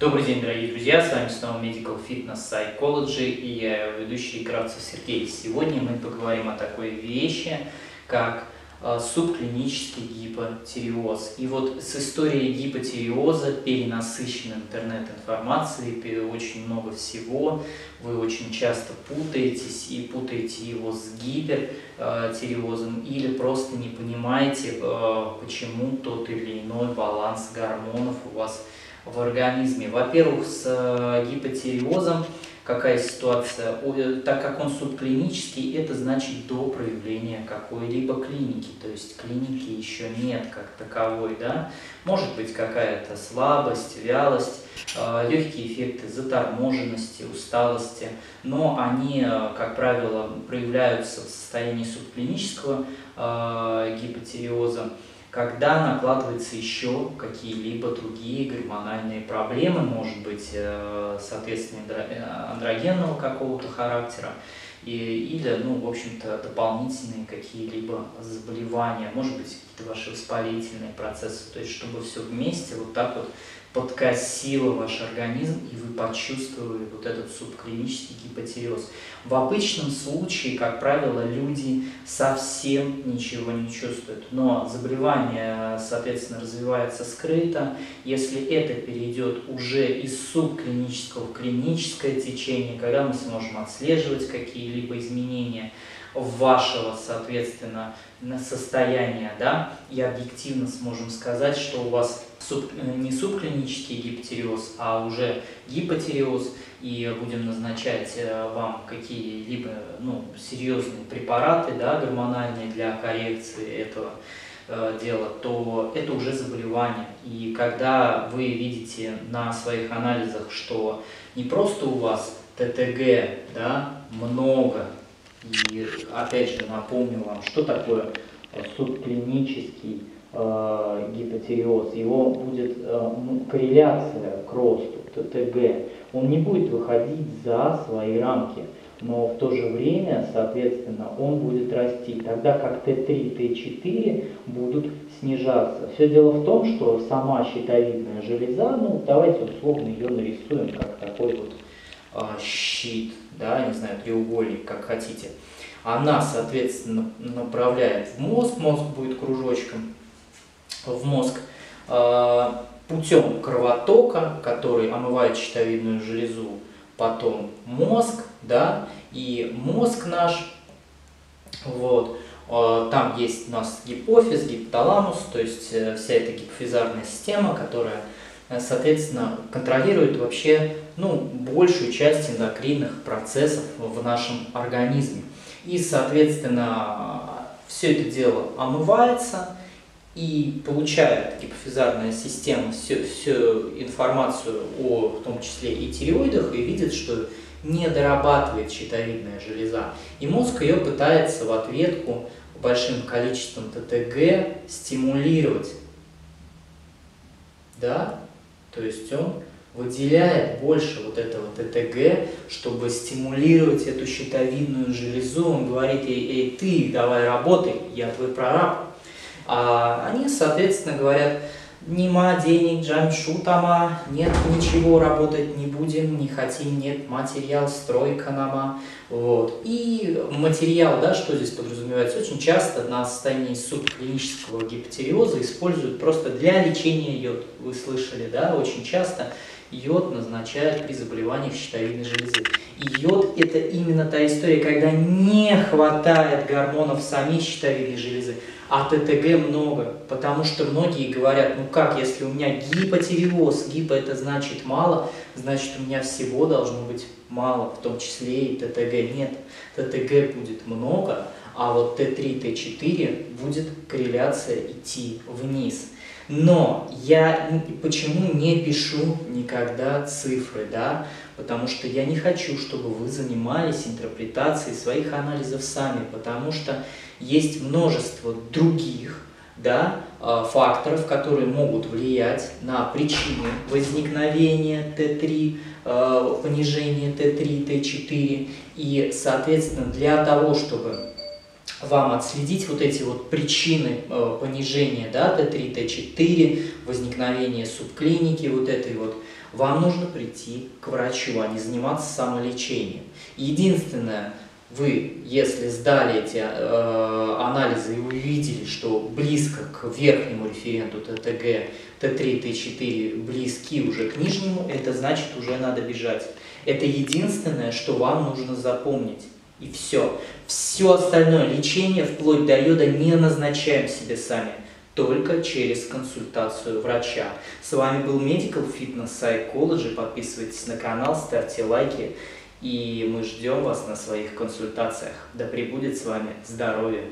Добрый день, дорогие друзья, с вами снова Medical Fitness Psychology и я ведущий Кравцев Сергей. Сегодня мы поговорим о такой вещи, как э, субклинический гипотиреоз. И вот с историей гипотиреоза перенасыщен интернет-информацией, очень много всего, вы очень часто путаетесь и путаете его с гипертиреозом или просто не понимаете, э, почему тот или иной баланс гормонов у вас в организме. Во-первых, с э, гипотиреозом какая ситуация, э, так как он субклинический, это значит до проявления какой-либо клиники, то есть клиники еще нет как таковой, да, может быть какая-то слабость, вялость, э, легкие эффекты заторможенности, усталости, но они, как правило, проявляются в состоянии субклинического гипотиреоза, когда накладываются еще какие-либо другие гормональные проблемы, может быть, э, соответственно, э, андрогенного какого-то характера, и, или, ну, в общем-то, дополнительные какие-либо заболевания, может быть, какие-то ваши воспалительные процессы, то есть, чтобы все вместе вот так вот подкосило ваш организм, и вы почувствовали вот этот субклинический гипотиреоз. В обычном случае, как правило, люди совсем ничего не чувствуют, но заболевание, соответственно, развивается скрыто. Если это перейдет уже из субклинического в клиническое течение, когда мы сможем отслеживать какие-либо изменения, вашего, соответственно, состояния, да, и объективно сможем сказать, что у вас суб, э, не субклинический гипотиреоз, а уже гипотиреоз, и будем назначать э, вам какие-либо ну, серьезные препараты да, гормональные для коррекции этого э, дела, то это уже заболевание. И когда вы видите на своих анализах, что не просто у вас ТТГ да, много, и опять же напомню вам, что такое субклинический э, гипотиреоз, его будет э, корреляция к росту, ТТГ, он не будет выходить за свои рамки, но в то же время, соответственно, он будет расти, тогда как Т3, Т4 будут снижаться. Все дело в том, что сама щитовидная железа, ну давайте условно ее нарисуем как такой вот э, щит, да, не знаю, треугольник, как хотите. Она, соответственно, направляет в мозг, мозг будет кружочком, в мозг э, путем кровотока, который омывает щитовидную железу, потом мозг, да, и мозг наш, вот, э, там есть у нас гипофиз, гипоталамус, то есть э, вся эта гипофизарная система, которая, соответственно, контролирует вообще, ну, большую часть эндокринных процессов в нашем организме. И, соответственно, все это дело омывается, и получает гипофизарная система всю, всю информацию о, в том числе и тиреоидах, и видит, что не дорабатывает щитовидная железа. И мозг ее пытается в ответку большим количеством ТТГ стимулировать. Да? То есть он выделяет больше вот этого ТТГ, чтобы стимулировать эту щитовидную железу. Он говорит ей, эй, ты, давай работай, я твой прораб. А они, соответственно, говорят, нема денег, джамшу тама, нет ничего, работать не будем, не хотим, нет материал, стройка нама. Вот. И материал, да, что здесь подразумевается, очень часто на состоянии субклинического гипотериоза используют просто для лечения йод. Вы слышали, да, очень часто йод назначают при заболеваниях щитовидной железы. И йод – это именно та история, когда не хватает гормонов самой щитовидной железы, а ТТГ много, потому что многие говорят, ну как, если у меня гипотиреоз, гипо это значит мало, значит у меня всего должно быть мало, в том числе и ТТГ нет. ТТГ будет много, а вот Т3, Т4 будет корреляция идти вниз. Но я почему не пишу никогда цифры, да? Потому что я не хочу, чтобы вы занимались интерпретацией своих анализов сами, потому что есть множество других да, а, факторов, которые могут влиять на причины возникновения Т3, а, понижения Т3, Т4. И, соответственно, для того, чтобы вам отследить вот эти вот причины э, понижения да, Т3, Т4, возникновения субклиники, вот этой вот Вам нужно прийти к врачу, а не заниматься самолечением. Единственное, вы, если сдали эти э, анализы и увидели, что близко к верхнему референту ТТГ, Т3, Т4 близки уже к нижнему, это значит уже надо бежать. Это единственное, что вам нужно запомнить. И все. Все остальное лечение, вплоть до йода, не назначаем себе сами. Только через консультацию врача. С вами был Medical Fitness Psychology. Подписывайтесь на канал, ставьте лайки. И мы ждем вас на своих консультациях. Да пребудет с вами здоровье!